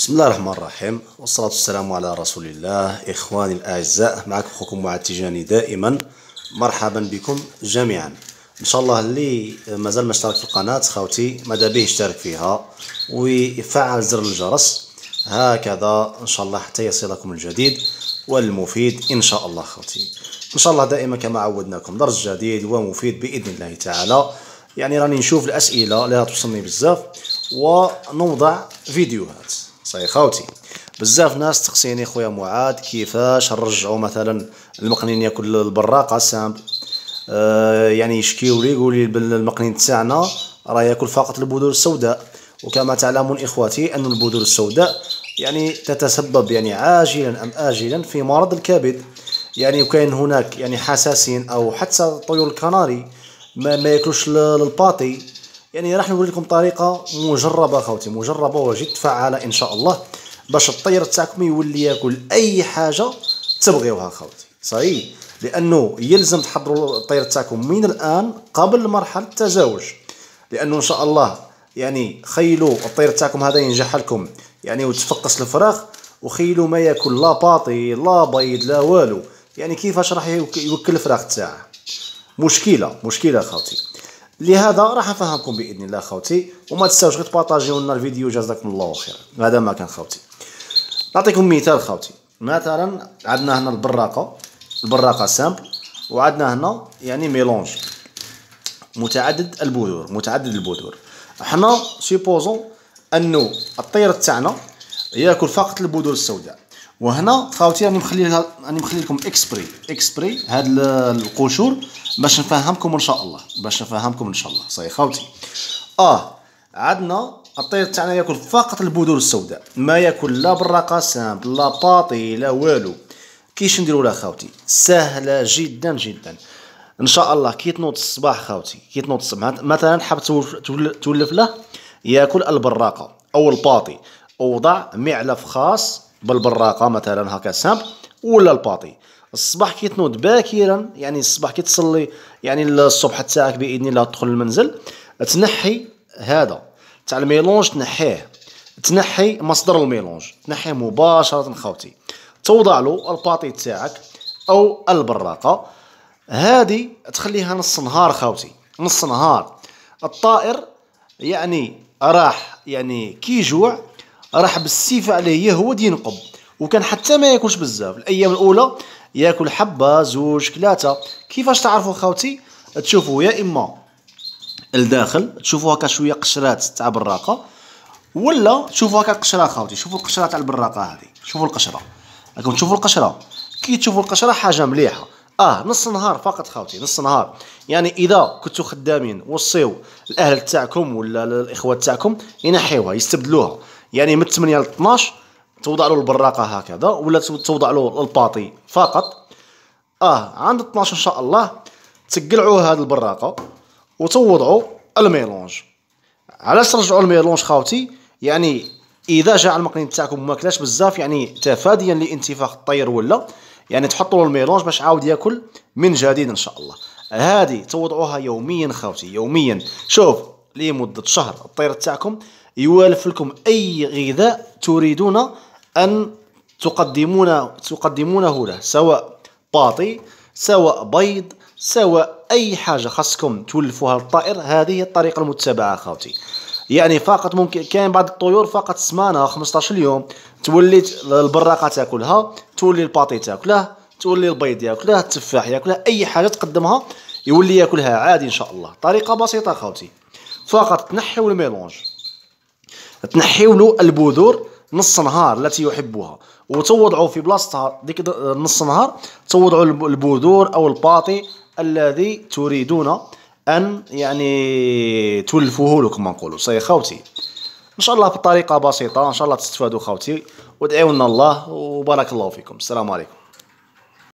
بسم الله الرحمن الرحيم والصلاة والسلام على رسول الله. إخواني الأعزاء معكم أخوكم معاذ تيجاني دائما. مرحبا بكم جميعا. إن شاء الله اللي مازال ما اشترك في القناة خوتي ماذا به يشترك فيها؟ ويفعل زر الجرس. هكذا إن شاء الله حتى يصلكم الجديد والمفيد إن شاء الله خوتي. إن شاء الله دائما كما عودناكم درس جديد ومفيد بإذن الله تعالى. يعني راني نشوف الأسئلة اللي توصلني بزاف ونوضع فيديوهات. صحيح. خوتي بزاف ناس تقسيني خويا معاد كيفاش نرجعوا مثلا المقنين ياكل البراقه سامبل آه يعني يشكيو لي يقول لي المقنين تاعنا راه ياكل فقط البذور السوداء. وكما تعلمون إخواتي أن البذور السوداء يعني تتسبب يعني عاجلا أم اجلا في مرض الكبد. يعني وكاين هناك يعني حساسين أو حتى طيور الكناري ما, ما ياكلوش الباطي. يعني راح نقول لكم طريقة مجربة خوتي مجربة وجد فعالة إن شاء الله. باش الطير تاعكم يولي ياكل أي حاجة تبغيوها خوتي صحيح؟ لأنه يلزم تحضروا الطير تاعكم من الآن قبل مرحلة التزاوج. لأنه إن شاء الله يعني خيلوا الطير تاعكم هذا ينجح لكم. يعني وتفقس الفراخ وخيلوا ما ياكل لا باطي لا بيض لا والو. يعني كيفاش راح يوكل الفراخ تاعه؟ مشكلة مشكلة خوتي لهذا راح نفهمكم بإذن الله خوتي وما تنساوش غير تبارطاجيو لنا الفيديو. جزاكم الله خيرا هذا ما كان خوتي. نعطيكم مثال خوتي. مثلا عندنا هنا البراقة. البراقة simple. وعندنا هنا يعني mélange. متعدد البذور متعدد البذور. حنا supposons أنه الطير تاعنا يأكل فقط البذور السوداء. وهنا خاوتي راني مخلي راني مخلي لكم exprès exprès هاد القشور باش نفهمكم إن شاء الله. باش نفهمكم إن شاء الله. صحيح خاوتي آه عندنا الطير تاعنا ياكل فقط البذور السوداء. ما ياكل لا براقه simple لا pâtée لا والو. كيش نديرو له خاوتي سهلة جدا جدا. إن شاء الله كي تنوض الصباح خاوتي كي تنوض الصباح. مثلا حاب تولف له ياكل البراقة أو ال pâtée. وضع معلف خاص بالبراقة مثلا هكا simple ولا ال pâtée. الصباح كي تنوض باكرا يعني الصباح كي تصلي يعني الصبح تاعك بإذن الله تدخل المنزل. تنحي هذا. تاع ال mélange تنحيه. تنحي مصدر ال mélange. تنحيه مباشرة خوتي. توضع له ال pâtée تاعك أو البراقة. هذه تخليها نص نهار خوتي. نص نهار. الطائر يعني راح يعني كي جوع راح بالسيف عليه يهود ينقب. وكان حتى ما ياكلش بزاف. الأيام الأولى ياكل حبة زوج ثلاثة. كيفاش تعرفوا خاوتي تشوفوا يا إما الداخل تشوفوا هكا شوية قشرات تاع براقة ولا تشوفوا هكا قشرة خاوتي شوفوا القشرة تاع البراقة هذه. شوفوا القشرة. راكم تشوفوا القشرة. كي تشوفوا القشرة حاجة مليحة. آه نص نهار فقط خاوتي نص نهار. يعني إذا كنتو خدامين وصيو الأهل تاعكم ولا الاخوات تاعكم ينحيوها يستبدلوها. يعني من 8 ل 12 توضع له البراقة هكذا ولا توضع له ال pâtée فقط. آه عند 12 إن شاء الله تقلعوا هذه البراقة وتوضعوا ال mélange. علاش ترجعوا ال mélange خاوتي؟ يعني إذا جاء المقنين تاعكم ما كلاش بزاف يعني تفاديا لانتفاخ الطير ولا يعني تحطوا له الميلونج باش عاود ياكل من جديد إن شاء الله. هذه توضعوها يوميا خاوتي يوميا. شوف لمدة شهر الطير تاعكم يوالف لكم أي غذاء تريدون أن تقدمون تقدمونه له سواء باطي سواء بيض سواء أي حاجة خاصكم تولفوها للطائر هذه هي الطريقة المتبعة خاوتي يعني فقط ممكن كاين بعض الطيور فقط سمانة 15 يوم تولي البراقة تاكلها تولي الباطي تاكله تولي البيض ياكله التفاح ياكله أي حاجة تقدمها يولي ياكلها عادي إن شاء الله. طريقة بسيطة خاوتي فقط تنحيو الميلونج. تنحيو له البذور نص نهار التي يحبها. وتوضعوا في بلاصتها ديك نص نهار توضعوا البذور أو الباطي الذي تريدون أن يعني تولفوه لكم نقولوا. صحيح خوتي إن شاء الله بطريقة بسيطة إن شاء الله تستفادوا خوتي. وادعوا لنا الله وبارك الله فيكم. السلام عليكم.